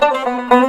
Música